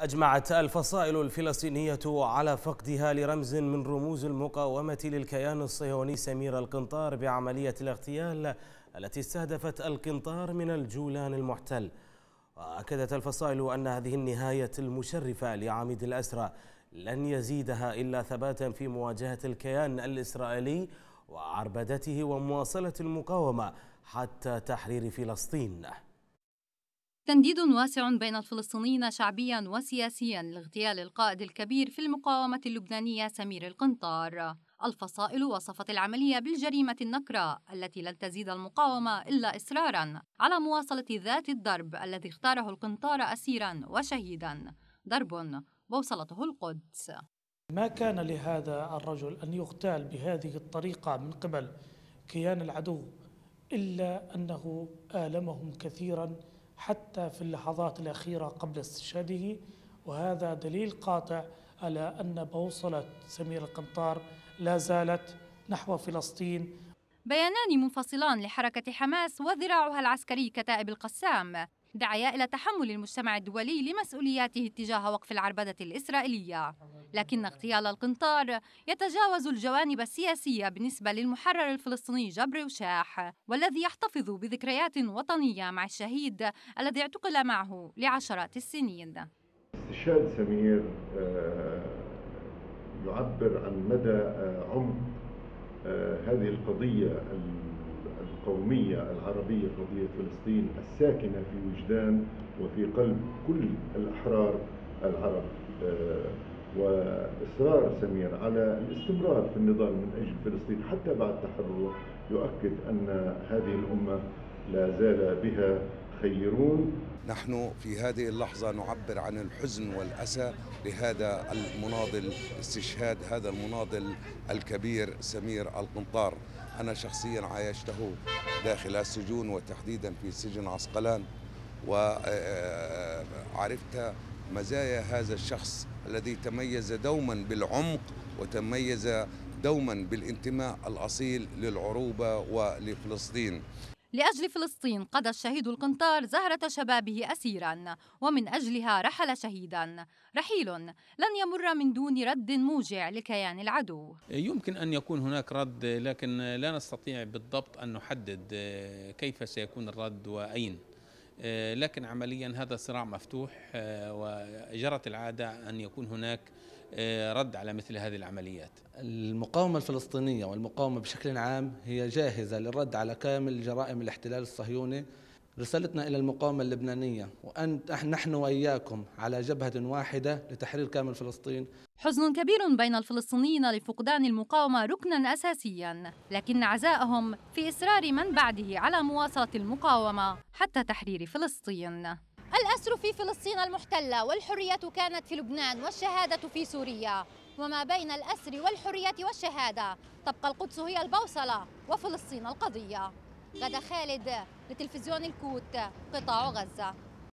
أجمعت الفصائل الفلسطينية على فقدها لرمز من رموز المقاومة للكيان الصهيوني سمير القنطار بعملية الاغتيال التي استهدفت القنطار من الجولان المحتل. وأكدت الفصائل أن هذه النهاية المشرفة لعميد الأسرى لن يزيدها إلا ثباتا في مواجهة الكيان الإسرائيلي وعربدته ومواصلة المقاومة حتى تحرير فلسطين. تنديد واسع بين الفلسطينيين شعبيا وسياسيا لاغتيال القائد الكبير في المقاومة اللبنانية سمير القنطار. الفصائل وصفت العملية بالجريمة النكرة التي لن تزيد المقاومة إلا إصرارا على مواصلة ذات الضرب الذي اختاره القنطار أسيرا وشهيدا. ضرب بوصلته القدس. ما كان لهذا الرجل أن يغتال بهذه الطريقة من قبل كيان العدو إلا أنه آلمهم كثيرا حتى في اللحظات الأخيرة قبل استشهاده وهذا دليل قاطع على أن بوصلة سمير القنطار لا زالت نحو فلسطين. بيانان منفصلان لحركة حماس وذراعها العسكري كتائب القسام. دعيا إلى تحمل المجتمع الدولي لمسؤولياته اتجاه وقف العربدة الإسرائيلية. لكن اغتيال القنطار يتجاوز الجوانب السياسية بالنسبة للمحرر الفلسطيني جبر وشاح والذي يحتفظ بذكريات وطنية مع الشهيد الذي اعتقل معه لعشرات السنين. استشهاد سمير آه، يعبر عن مدى آه، عمق آه، هذه القضية القومية العربية قضية فلسطين الساكنة في وجدان وفي قلب كل الأحرار العرب آه، وإصرار سمير على الاستمرار في النضال من أجل فلسطين حتى بعد تحرره يؤكد أن هذه الأمة لا زال بها خيرون نحن في هذه اللحظة نعبر عن الحزن والأسى لهذا المناضل استشهاد هذا المناضل الكبير سمير القنطار. أنا شخصيا عايشته داخل السجون وتحديدا في سجن عسقلان وعرفت مزايا هذا الشخص الذي تميز دوما بالعمق وتميز دوما بالانتماء الأصيل للعروبة ولفلسطين. لأجل فلسطين قضى الشهيد القنطار زهرة شبابه أسيرا ومن أجلها رحل شهيدا. رحيل لن يمر من دون رد موجع لكيان العدو. يمكن أن يكون هناك رد لكن لا نستطيع بالضبط أن نحدد كيف سيكون الرد وأين. لكن عمليا هذا صراع مفتوح وجرت العادة أن يكون هناك رد على مثل هذه العمليات. المقاومة الفلسطينية والمقاومة بشكل عام هي جاهزة للرد على كامل جرائم الاحتلال الصهيوني رسالتنا إلى المقاومة اللبنانية وأن نحن وإياكم على جبهة واحدة لتحرير كامل فلسطين. حزن كبير بين الفلسطينيين لفقدان المقاومة ركنا أساسيا لكن عزاءهم في إصرار من بعده على مواصلة المقاومة حتى تحرير فلسطين. الأسر في فلسطين المحتلة والحرية كانت في لبنان والشهادة في سوريا. وما بين الأسر والحرية والشهادة تبقى القدس هي البوصلة وفلسطين القضية. غدا خالد لتلفزيون الكوت قطاع غزة.